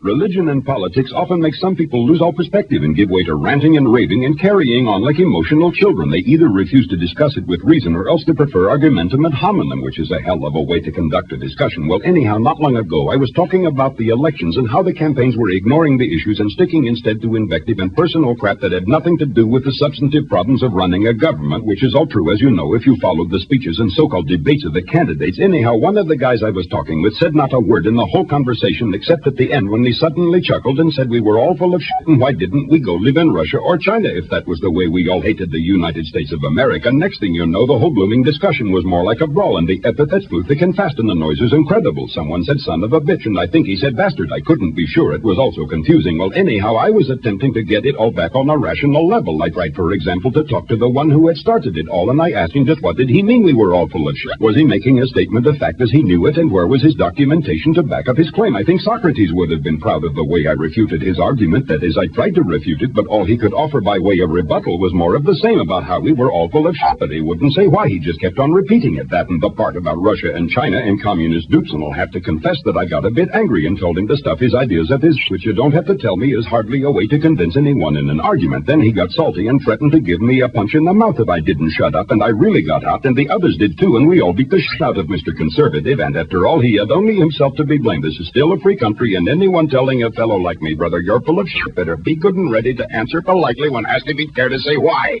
Religion and politics often make some people lose all perspective and give way to ranting and raving and carrying on like emotional children. They either refuse to discuss it with reason or else they prefer argumentum ad hominem, which is a hell of a way to conduct a discussion. Well, anyhow, not long ago, I was talking about the elections and how the campaigns were ignoring the issues and sticking instead to invective and personal crap that had nothing to do with the substantive problems of running a government, which is all true, as you know, if you followed the speeches and so-called debates of the candidates. Anyhow, one of the guys I was talking with said not a word in the whole conversation except at the end when he suddenly chuckled and said we were all full of shit and why didn't we go live in Russia or China if that was the way we all hated the United States of America. Next thing you know, the whole blooming discussion was more like a brawl and the epithets flew thick and fast and the noise was incredible. Someone said son of a bitch and I think he said bastard. I couldn't be sure. It was also confusing. Well, anyhow, I was attempting to get it all back on a rational level. I tried, for example, to talk to the one who had started it all and I asked him just what did he mean we were all full of shit? Was he making a statement of fact as he knew it and where was his documentation to back up his claim? I think Socrates would have been proud of the way I refuted his argument. That is, I tried to refute it, but all he could offer by way of rebuttal was more of the same about how we were all full of shit. But he wouldn't say why. He just kept on repeating it. That and the part about Russia and China and communist dupes. And I'll have to confess that I got a bit angry and told him to stuff his ideas of his, which you don't have to tell me is hardly a way to convince anyone in an argument. Then he got salty and threatened to give me a punch in the mouth if I didn't shut up. And I really got hot, and the others did too. And we all beat the shit out of Mr. Conservative. And after all, he had only himself to be blamed. This is still a free country, and anyone telling a fellow like me, brother, you're full of shit, better be good and ready to answer politely when asked if he'd care to say why.